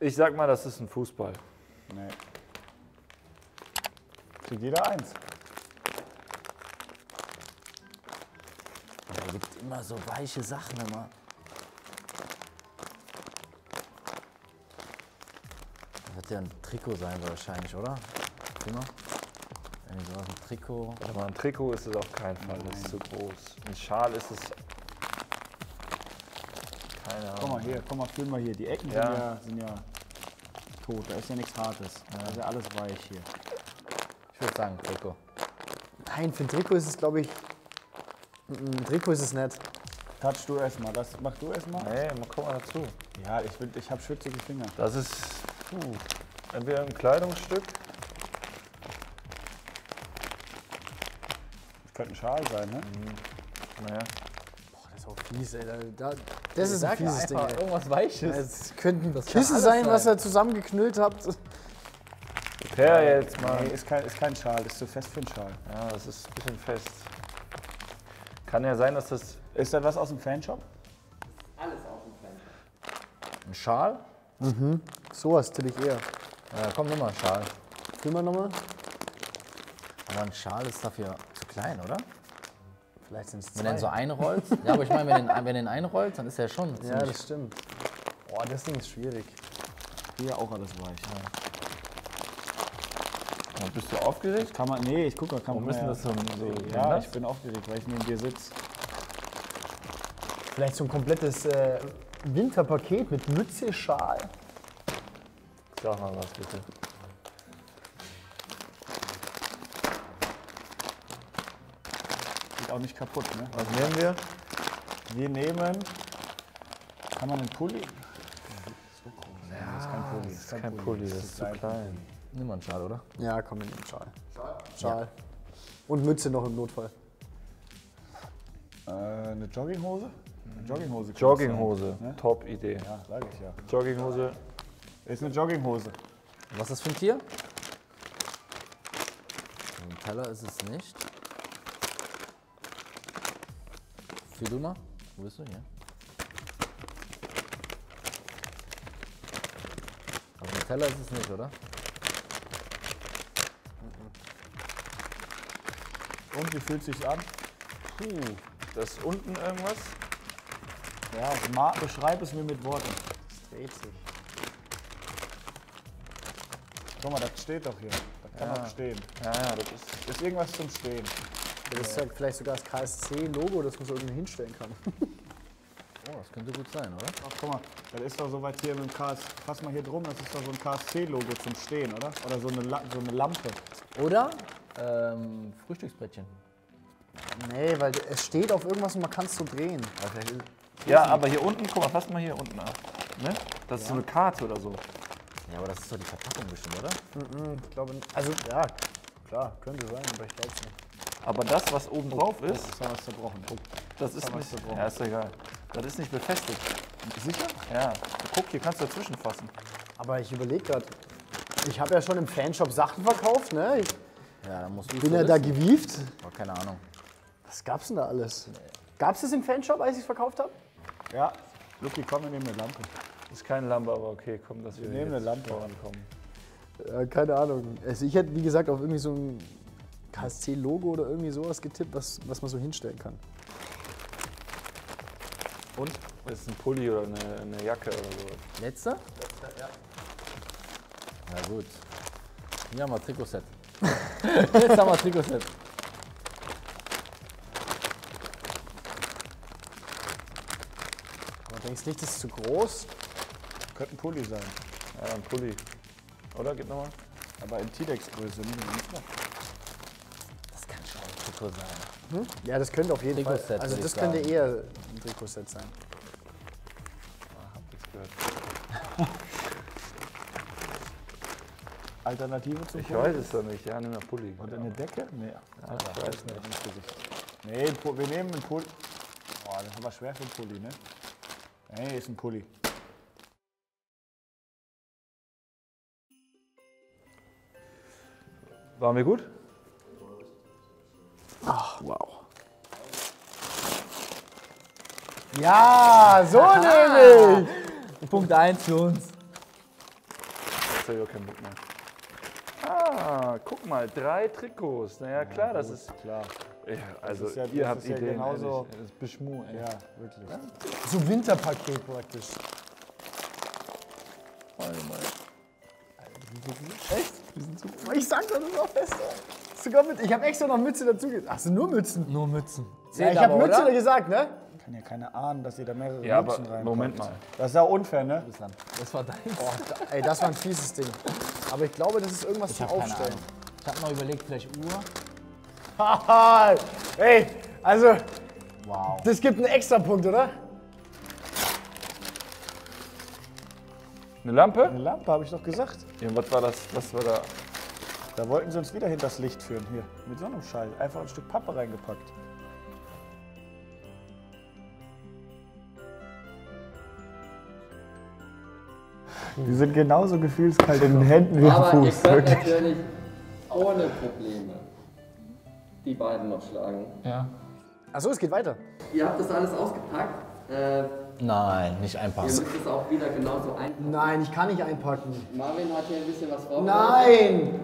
Ich sag mal, das ist ein Fußball. Nee. Kriegt jeder eins. Da gibt immer so weiche Sachen immer. Das wird ja ein Trikot sein wahrscheinlich, oder? Irgendwie sowas, ein Trikot. Warte mal, ein Trikot ist es auf keinen Fall, das ist zu groß. Ein Schal ist es. Keine Guck mal Ahnung. hier, guck mal, fühl mal hier. Die Ecken Ja. Sind, ja, sind ja tot. Da ist ja nichts Hartes. Da ist ja alles weich hier. Ich würde sagen Trikot. Nein, für ein Trikot ist es, glaube ich. Ein Trikot ist es nicht. Touch du erstmal. Das mach du erstmal. Nee, mal guck mal dazu. Ja, ich, will- ich habe schwitzige Finger. Das ist puh, entweder ein Kleidungsstück. Das könnte ein Schal sein, ne? Naja, Boah, das ist auch fies, ey. Da, da, das ist ein Sag fieses Ding, ey. irgendwas Weiches. Es könnte ein kann Kissen alles sein, was ihr zusammengeknüllt habt. Per jetzt mal. Nee, ist kein, ist kein Schal. Das ist zu fest für einen Schal. Ja, das ist ein bisschen fest. Kann ja sein, dass das. Ist das was aus dem Fanshop? Ein Schal? Sowas tippe ich eher. Ja, komm, nimm mal einen Schal. Fühl mal nochmal. Aber ein Schal ist dafür zu klein, oder? Vielleicht sind es Wenn zwei. du den so einrollt. ja, aber ich meine, wenn du den, wenn den einrollt, dann ist er schon. ja, ziemlich- das stimmt. Boah, das Ding ist schwierig. Hier auch alles weich. Oh, Bist du aufgeregt? Kann man, nee, ich gucke mal, kann man denn das so, so Ja, ich bin aufgeregt, weil ich neben dir sitze. Vielleicht so ein komplettes äh, Winterpaket mit Mütze, Schal. Sag mal was bitte. Geht auch nicht kaputt, ne? Was nehmen wir? Wir nehmen. Kann man einen Pulli? So groß. Ja, das ist kein Pulli. Das ist Kein Pulli, das ist zu klein. Nimm mal einen Schal, oder? Ja, komm in den Schal. Schal. Und Mütze noch im Notfall. Äh, eine Jogginghose? Eine Jogginghose. kann Jogginghose, sein, Ne? top Idee. Ja, sag ich ja. Jogginghose, Ist eine Jogginghose. Was ist das für ein Tier? Ein Teller ist es nicht. Fühl du mal. Wo bist du? Hier. Also ein Teller ist es nicht, oder? Und wie fühlt sich an? puh, das ist unten irgendwas? Ja, ma- beschreib es mir mit Worten. Das dreht sich. Guck mal, das steht doch hier. Das kann Ja. auch stehen. Ja, ja, das ist. Ist irgendwas zum Stehen. Das ist ja vielleicht sogar das KSC-Logo, das man so irgendwie hinstellen kann. Oh, das könnte gut sein, oder? Ach, guck mal, das ist doch soweit hier mit dem KS. Fass mal hier drum, das ist doch so ein KSC-Logo zum Stehen, oder? Oder so eine, La so eine Lampe. Oder ähm, Frühstücksbrettchen. Nee, weil es steht auf irgendwas und man kann es so drehen. Ja, aber hier unten, guck mal, fass mal hier unten ab. Ne? Das ist so eine Karte oder so. Ja, aber das ist doch die Verpackung bestimmt, oder? Ich glaube, also ja, klar, könnte sein, aber ich glaube es nicht. Aber das, was oben drauf ist, Das haben wir zerbrochen. Guck. das ist haben wir nicht. zerbrochen. Ja, ist egal. Das ist nicht befestigt. Sicher? Ja. Guck, hier kannst du dazwischen fassen. Aber ich überlege gerade, ich habe ja schon im Fanshop Sachen verkauft, ne? Ich Ja, dann musst du bin ja da gewieft. Aber keine Ahnung. Was gab's denn da alles? Gab's das im Fanshop, als ich es verkauft habe? Ja. Lucky, komm, wir nehmen eine Lampe. Ist keine Lampe, aber okay, komm, dass wir, nehmen jetzt eine Lampe. vorankommen. Ja, keine Ahnung. Also ich hätte, wie gesagt, auf irgendwie so ein KSC-Logo oder irgendwie sowas getippt, was, was man so hinstellen kann. Und? Ist es ein Pulli oder eine, eine Jacke oder so? Letzte? Na gut. Hier haben wir Trikotset. Jetzt haben wir Trikotset. Aber denkst du nicht, das ist zu groß? Könnte ein Pulli sein. Ja, ein Pulli. Oder? Gib nochmal. Aber in T-Dex-Größe, nicht in. Das kann schon ein Trikot sein. Ja, das könnte auf jeden Fall. Trikotset, Also das könnte sagen. eher ein Trikotset sein. Ah, hab nichts gehört. Alternative zum Ich Pulli? weiß es doch nicht. Ja, nimm mal Pulli. Und eine Decke? Nee. Ja, ich weiß nicht. Nee, Pu- wir nehmen einen Pulli. Boah, das ist aber schwer für einen Pulli, ne? Nee, ist ein Pulli. Waren wir gut? Wow. Ja, so nämlich. Punkt 1 für uns. jetzt hab ich auch keinen Bock mehr. Ah, guck mal, drei Trikots. Naja, klar, das ist. Klar. Ja, also, ist ja- ihr das habt ist ja Ideen. genauso- ehrlich. Das ist Beschmu, ey. Ja, wirklich. So Winterpaket praktisch. Echt? Die sind super. Ich sag doch, das ist auch fester. Sogar mit, ich habe extra noch Mütze dazu gesagt. Ach so, nur Mützen. Nur Mützen. Ja, ich habe Mütze gesagt, ne? Kann ja keiner ahnen, dass ihr da mehrere Ja, aber Mützen reinpackt. Moment mal. Das ist ja unfair, ne? Das war dein. Boah, da, ey, das war ein fieses Ding. Aber ich glaube, das ist irgendwas zum hab keine Aufstellen. Ahnung. Ich habe noch überlegt, vielleicht Uhr. Haha, ey, also, Wow. das gibt einen extra Punkt, oder? Eine Lampe? Eine Lampe, habe ich doch gesagt. Ja, was war das? Was war da? Da wollten sie uns wieder hinters Licht führen. Hier, mit so einem Scheiß. Einfach ein Stück Pappe reingepackt. Die sind genauso gefühlskalt in den Händen wie am Aber ihr Fuß. könnt Wirklich. natürlich ohne Probleme die beiden noch schlagen. Achso, es geht weiter. Ihr habt das alles ausgepackt. Äh, ihr Nein, nicht einpacken. müsst es auch wieder genauso einpacken. Nein, ich kann nicht einpacken. Marvin hat hier ein bisschen was vorbereitet. Nein!